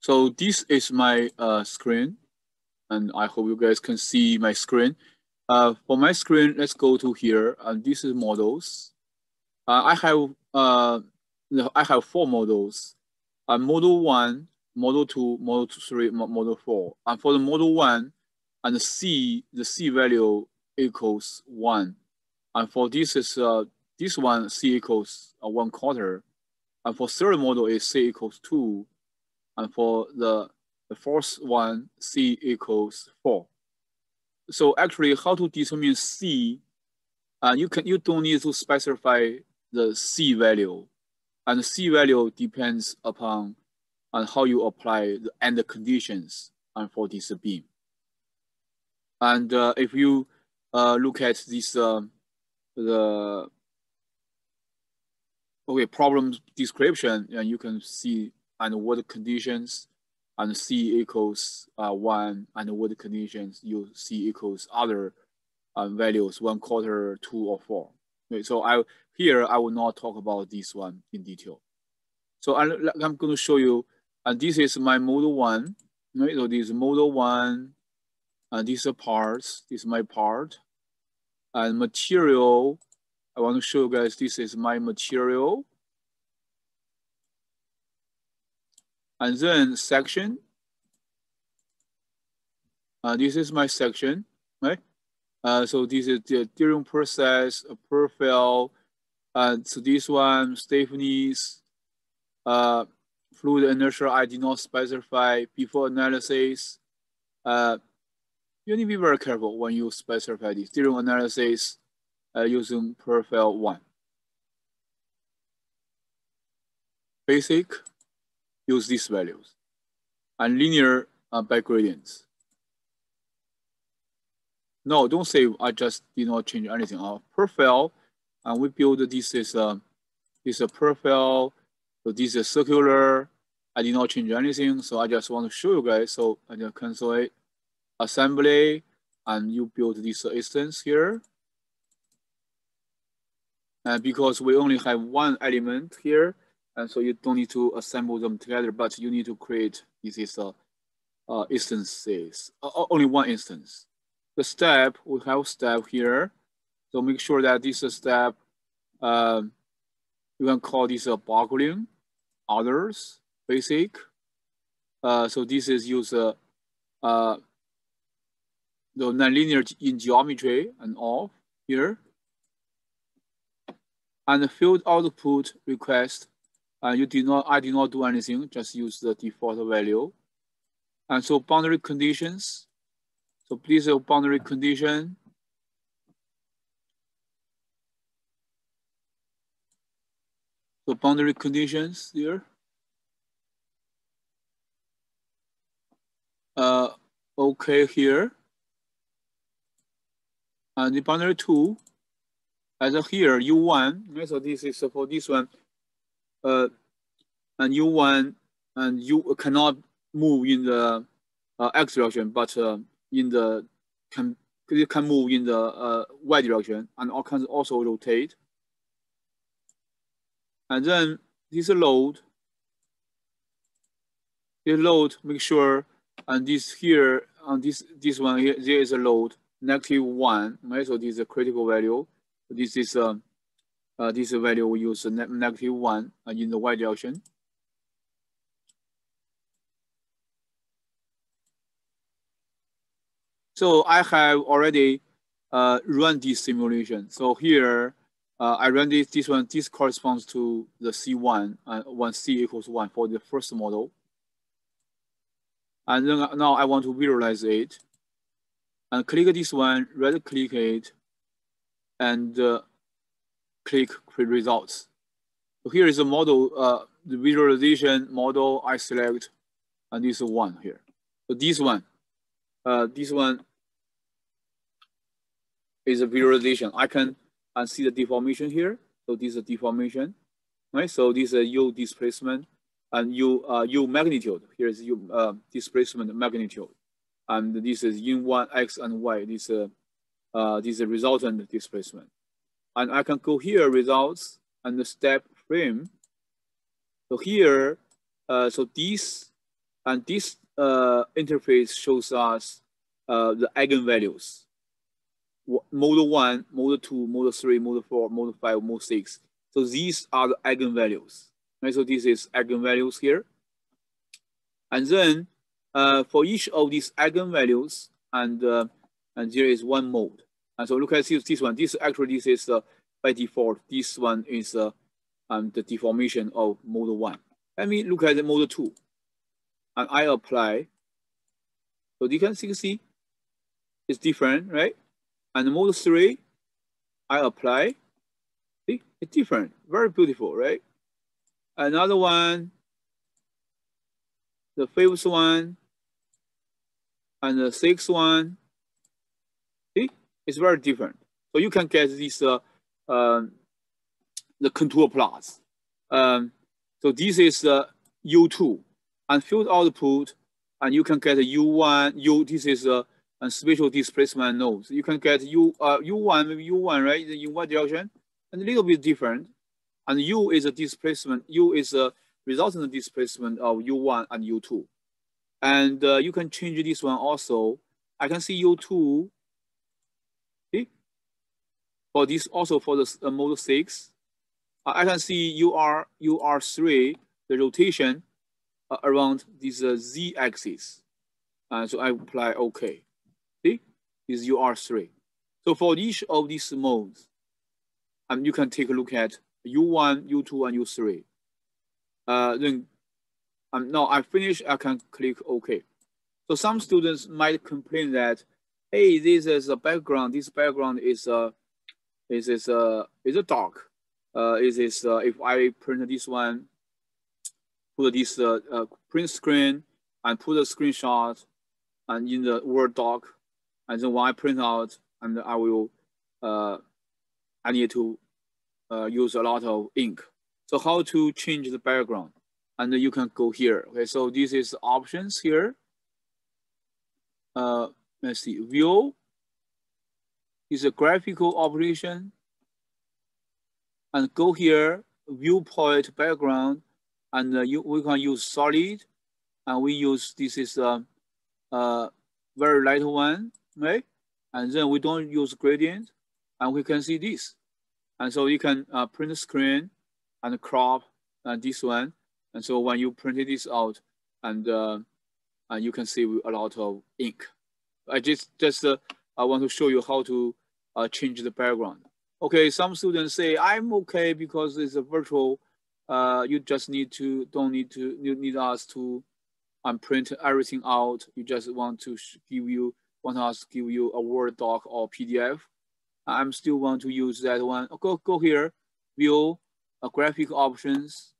So this is my uh, screen, and I hope you guys can see my screen. Uh, for my screen, let's go to here, and this is models. Uh, I have uh, I have four models. Uh, model one, model two, model two, three, model four. And for the model one, and the C, the C value equals one. And for this is uh, this one, C equals uh, one quarter. And for third model is C equals two. And for the, the fourth one, C equals four. So actually how to determine C, uh, you can you don't need to specify the C value. And C value depends upon on how you apply the end conditions and for this beam. And uh, if you uh, look at this, uh, the okay problem description, and you can see and what conditions and C equals uh, one and what conditions you C equals other uh, values, one quarter, two or four. So I here I will not talk about this one in detail. So I, I'm going to show you, and this is my model one. Right? So this is model one, and these are parts. This is my part, and material. I want to show you guys. This is my material, and then section. Uh, this is my section, right? Uh, so this is the during process, a profile. Uh, so this one, Stephanie's uh, fluid inertia, I did not specify before analysis. Uh, you need to be very careful when you specify this during analysis uh, using profile one. Basic, use these values. And linear uh, by gradients. No, don't say I just did not change anything. Our profile, and we build this is a, this is a profile. So this is circular. I did not change anything. So I just want to show you guys. So I just cancel it. Assembly, and you build this instance here. And because we only have one element here, and so you don't need to assemble them together, but you need to create this is a uh, instances, uh, only one instance the step, we have step here. So make sure that this step, um, you can call this a buckling, others, basic. Uh, so this is use uh, uh, the nonlinear in geometry and all here. And the field output request, uh, you did not, I did not do anything, just use the default value. And so boundary conditions, so please a boundary condition. So boundary conditions here. Uh, okay here. And the boundary two, as here, U1, okay, so this is for this one, uh, and U1, and you cannot move in the uh, X direction, but uh, in the can it can move in the uh, y direction and can also rotate. And then this load, this load, make sure, and this here, on this this one here, there is a load negative one, right? So this is a critical value. This is a um, uh, this value we use ne negative one uh, in the y direction. So I have already uh, run this simulation. So here, I run this, this one, this corresponds to the C1, uh, one C equals one for the first model. And then now I want to visualize it. And click this one, right click it, and uh, click create results. So here is a model, uh, the visualization model I select, and this one here. So this one, uh, this one is a visualization. I can uh, see the deformation here. So this is a deformation, right? So this is a U displacement and U, uh, U magnitude. Here is U uh, displacement magnitude. And this is in one X and Y. This, uh, uh, this is a resultant displacement. And I can go here, results and the step frame. So here, uh, so this And this uh, interface shows us uh, the eigenvalues. Model 1, Model 2, Model 3, Model 4, Model 5, Model 6. So these are the eigenvalues. Right? So this is eigenvalues here. And then uh, for each of these eigenvalues, and, uh, and there is one mode. And so look at this, this one. This actually, this is uh, by default. This one is uh, um, the deformation of model 1. Let me look at the model 2. And I apply. So you can see it's different, right? And model 3, I apply. See, it's different. Very beautiful, right? Another one, the fifth one, and the sixth one. It's very different. So you can get this uh, um, the contour plots. Um, so this is the U2 and field output, and you can get U1, U, this is a, a spatial displacement nodes. You can get U, uh, U1, maybe U1, right, in one direction, and a little bit different. And U is a displacement, U is a resultant displacement of U1 and U2. And uh, you can change this one also. I can see U2, see? For this also for the uh, model six, I can see UR, UR3, the rotation uh, around this uh, Z axis. Uh, so I apply OK. See, is UR3. So for each of these modes, um, you can take a look at U1, U2, and U3. Uh, then um, now I finish, I can click OK. So some students might complain that, hey, this is a background. This background is a is is a is a dark uh, is this uh, if I print this one, put this uh, uh, print screen and put a screenshot and in the Word doc, and then when I print out, and I will, uh, I need to uh, use a lot of ink. So how to change the background? And you can go here. Okay, so this is options here. Uh, let's see, view is a graphic options and go here, viewport background, and uh, you, we can use solid, and we use, this is a, a very light one, right? And then we don't use gradient, and we can see this. And so you can uh, print screen and crop uh, this one. And so when you print this out, and uh, and you can see a lot of ink. I just just uh, I want to show you how to uh, change the background. Okay, some students say I'm okay because it's a virtual. Uh, you just need to don't need to you need us to um, print everything out. You just want to give you want us to give you a Word doc or PDF. I'm still want to use that one. Go go here, view, uh, graphic options,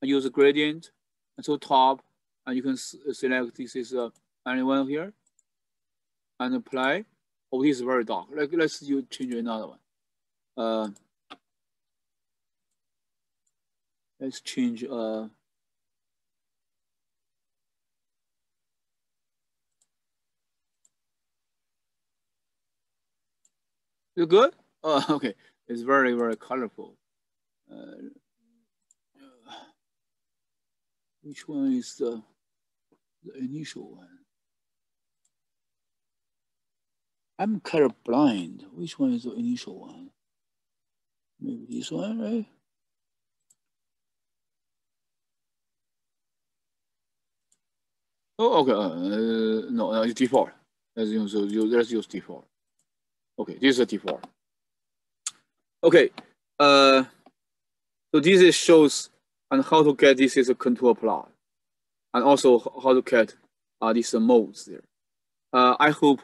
and use a gradient. And so top, and you can select this is uh, anyone here, and apply. Oh, this is very dark. Let's you change another one. Uh, let's change. Uh, you good? Oh, okay. It's very, very colorful. Uh, which one is the, the initial one? I'm color blind. Which one is the initial one? Maybe this one, right? Oh, okay. Uh, no, no, it's default. Let's use, let's use default. Okay, this is a default. Okay. Uh, so this is shows and how to get this is a contour plot, and also how to get uh, these modes there. Uh, I hope,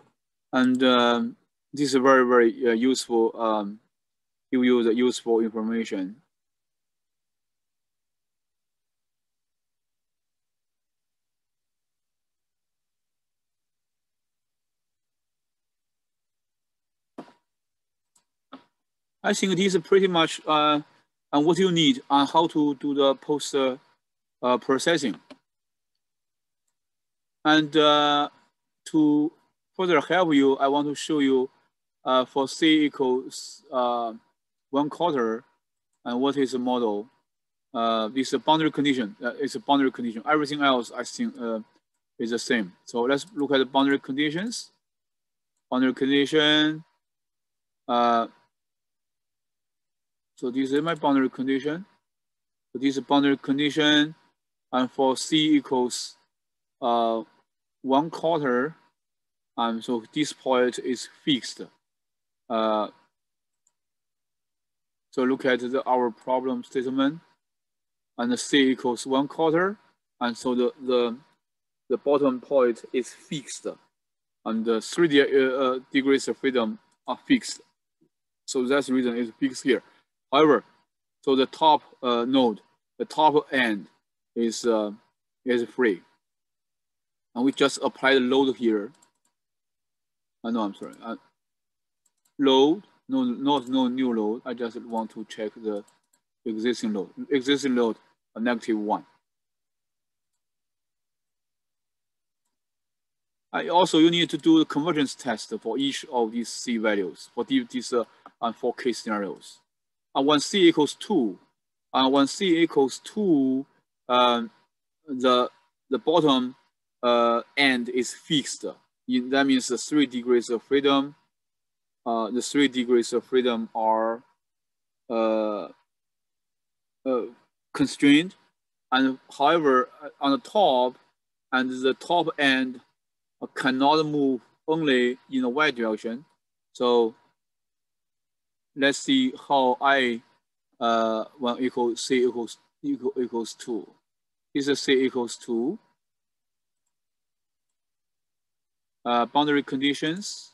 and um, this is very very uh, useful um, give you the useful information. I think this is pretty much uh, on what you need on how to do the post uh, uh, processing. And uh, to further help you, I want to show you uh, for C equals uh, one quarter and what is the model. Uh, this is a boundary condition. Uh, it's a boundary condition. Everything else, I think, uh, is the same. So let's look at the boundary conditions. Boundary condition. Uh, so this is my boundary condition. So this is boundary condition, and for c equals uh, one quarter, and so this point is fixed. Uh, so look at the, our problem statement, and the c equals one quarter, and so the the the bottom point is fixed, and the three de uh, degrees of freedom are fixed. So that's the reason it's fixed here. However, so the top uh, node, the top end is uh, is free, and we just apply the load here. Uh, no, I'm sorry. Uh, load, no, not no new load. I just want to check the existing load. Existing load, a negative one. I also, you need to do the convergence test for each of these C values for these uh, and four case scenarios. And when C equals two, and when C equals two, um, the the bottom uh, end is fixed. That means the three degrees of freedom. Uh, the three degrees of freedom are uh, uh constrained, and however, on the top and the top end cannot move only in the y direction. So let's see how I uh, one equals c equals equal equals two. This is c equals two. Uh, boundary conditions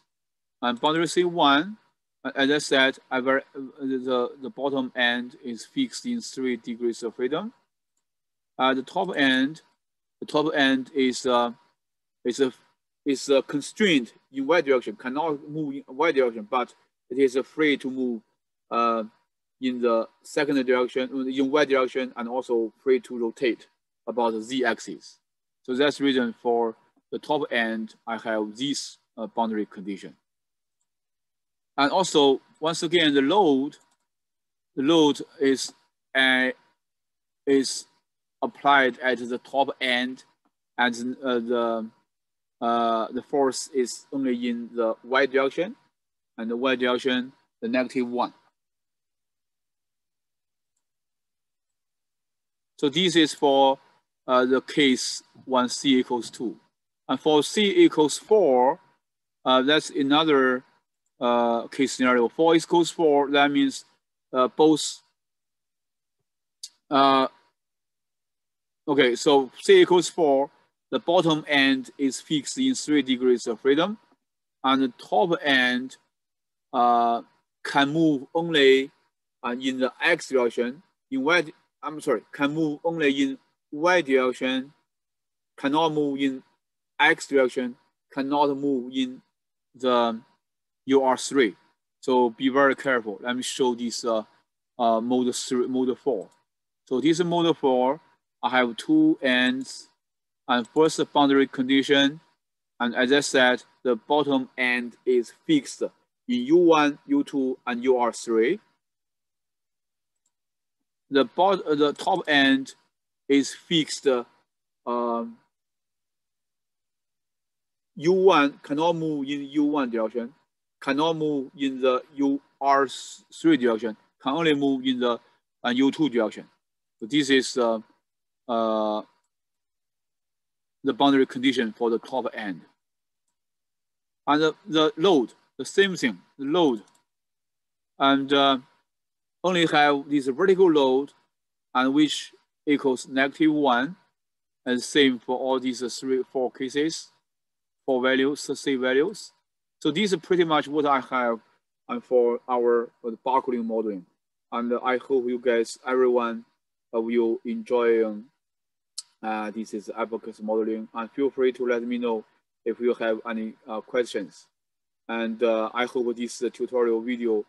and boundary C1. As I said, the the bottom end is fixed in three degrees of freedom. Uh, the top end, the top end is uh, is a is uh, constrained in y direction, cannot move in y direction, but it is uh, free to move uh, in the second direction, in y direction, and also free to rotate about the z-axis. So that's the reason for the top end, I have this uh, boundary condition. And also, once again, the load, the load is, uh, is applied at the top end and uh, the uh, the force is only in the y direction, and the y direction, the negative one. So this is for uh, the case when c equals 2. And for c equals 4, uh, that's another uh, case scenario. 4 equals 4, that means uh, both, uh, okay, so c equals 4, the bottom end is fixed in three degrees of freedom, and the top end uh, can move only uh, in the x direction. In y, I'm sorry, can move only in y direction, cannot move in x direction, cannot move in the UR3. So be very careful. Let me show this uh, uh, mode three, mode four. So this is mode four. I have two ends and first boundary condition. And as I said, the bottom end is fixed in U1, U2, and UR3. The, bot the top end is fixed um, U1 cannot move in U1 direction, cannot move in the UR3 direction, can only move in the uh, U2 direction. So this is uh, uh, the boundary condition for the top end. And the, the load, the same thing, the load. And uh, only have this vertical load and which equals negative one and same for all these three, four cases, four values, C values. So this is pretty much what I have and for our for the modeling. And I hope you guys, everyone will enjoy um, uh, this is Abaqus modeling and feel free to let me know if you have any uh, questions. And uh, I hope this tutorial video